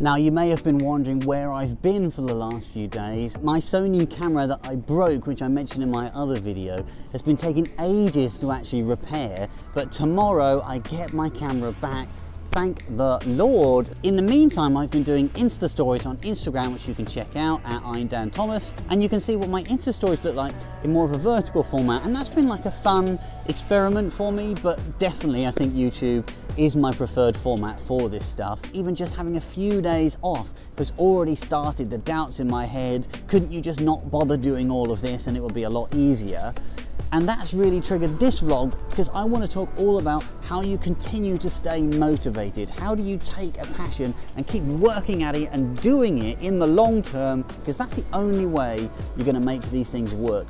Now you may have been wondering where I've been for the last few days. My Sony camera that I broke, which I mentioned in my other video, has been taking ages to actually repair, but tomorrow I get my camera back thank the Lord. In the meantime, I've been doing Insta stories on Instagram, which you can check out at I'm Dan Thomas, and you can see what my Insta stories look like in more of a vertical format. And that's been like a fun experiment for me, but definitely I think YouTube is my preferred format for this stuff. Even just having a few days off has already started the doubts in my head. Couldn't you just not bother doing all of this and it would be a lot easier? And that's really triggered this vlog because I want to talk all about how you continue to stay motivated. How do you take a passion and keep working at it and doing it in the long term because that's the only way you're going to make these things work.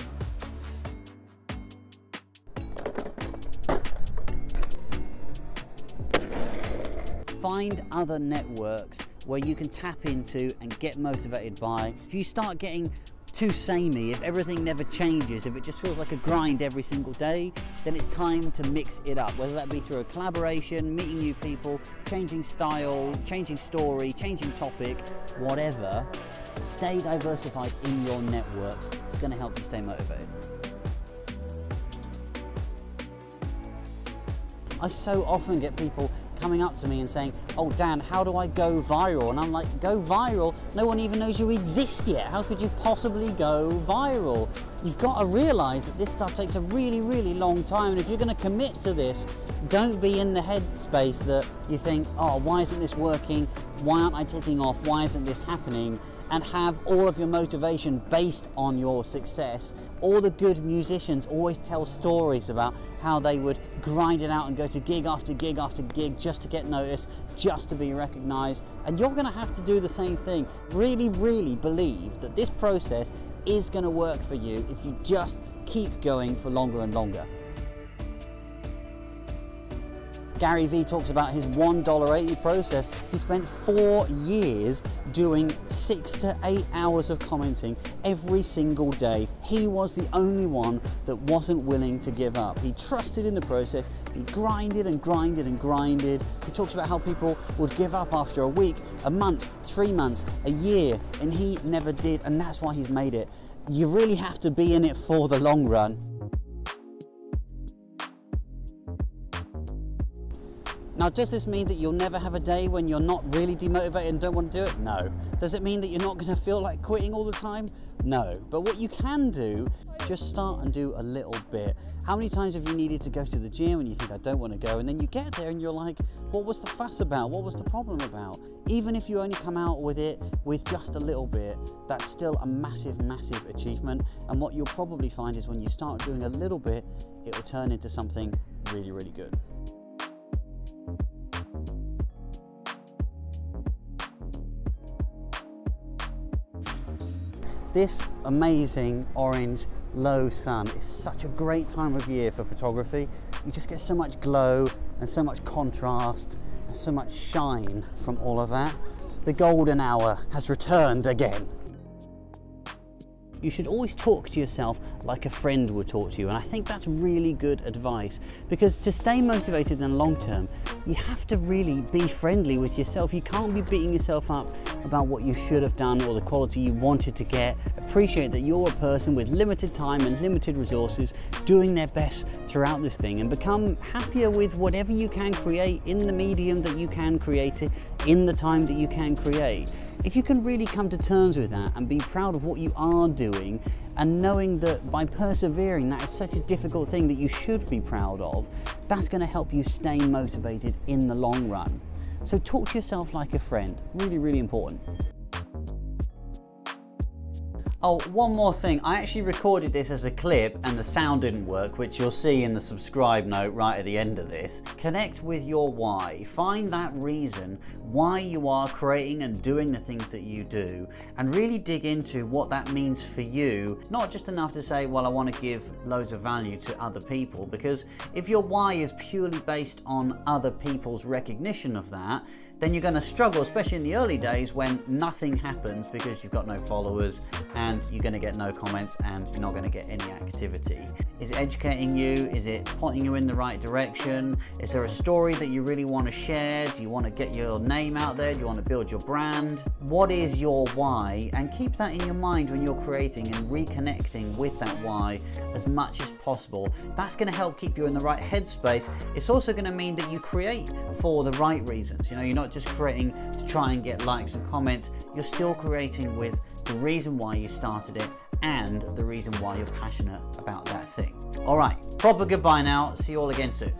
Find other networks where you can tap into and get motivated by. If you start getting too samey, if everything never changes, if it just feels like a grind every single day, then it's time to mix it up, whether that be through a collaboration, meeting new people, changing style, changing story, changing topic, whatever. Stay diversified in your networks. It's going to help you stay motivated. I so often get people coming up to me and saying, oh Dan, how do I go viral? And I'm like, go viral? No one even knows you exist yet. How could you possibly go viral? You've got to realize that this stuff takes a really, really long time. And if you're going to commit to this, don't be in the headspace that you think, oh, why isn't this working? Why aren't I taking off? Why isn't this happening? and have all of your motivation based on your success. All the good musicians always tell stories about how they would grind it out and go to gig after gig after gig just to get noticed, just to be recognized. And you're going to have to do the same thing. Really, really believe that this process is going to work for you if you just keep going for longer and longer. Gary Vee talks about his $1.80 process. He spent four years doing six to eight hours of commenting every single day. He was the only one that wasn't willing to give up. He trusted in the process. He grinded and grinded and grinded. He talks about how people would give up after a week, a month, three months, a year, and he never did, and that's why he's made it. You really have to be in it for the long run. Now, does this mean that you'll never have a day when you're not really demotivated and don't want to do it? No. Does it mean that you're not going to feel like quitting all the time? No. But what you can do, just start and do a little bit. How many times have you needed to go to the gym and you think, I don't want to go, and then you get there and you're like, what was the fuss about? What was the problem about? Even if you only come out with it with just a little bit, that's still a massive, massive achievement. And what you'll probably find is when you start doing a little bit, it will turn into something really, really good. This amazing orange low sun is such a great time of year for photography. You just get so much glow and so much contrast and so much shine from all of that. The golden hour has returned again you should always talk to yourself like a friend would talk to you. And I think that's really good advice because to stay motivated in the long term, you have to really be friendly with yourself. You can't be beating yourself up about what you should have done or the quality you wanted to get. Appreciate that you're a person with limited time and limited resources doing their best throughout this thing and become happier with whatever you can create in the medium that you can create it in the time that you can create. If you can really come to terms with that and be proud of what you are doing and knowing that by persevering that is such a difficult thing that you should be proud of, that's going to help you stay motivated in the long run. So talk to yourself like a friend, really, really important. Oh, one more thing. I actually recorded this as a clip and the sound didn't work, which you'll see in the subscribe note right at the end of this. Connect with your why. Find that reason why you are creating and doing the things that you do and really dig into what that means for you. It's not just enough to say, well, I want to give loads of value to other people because if your why is purely based on other people's recognition of that, then you're going to struggle, especially in the early days when nothing happens because you've got no followers and you're going to get no comments and you're not going to get any activity. Is it educating you? Is it pointing you in the right direction? Is there a story that you really want to share? Do you want to get your name out there? Do you want to build your brand? What is your why? And keep that in your mind when you're creating and reconnecting with that why as much as possible. That's going to help keep you in the right headspace. It's also going to mean that you create for the right reasons. You know, you're not just creating to try and get likes and comments, you're still creating with the reason why you started it and the reason why you're passionate about that thing. All right, proper goodbye now. See you all again soon.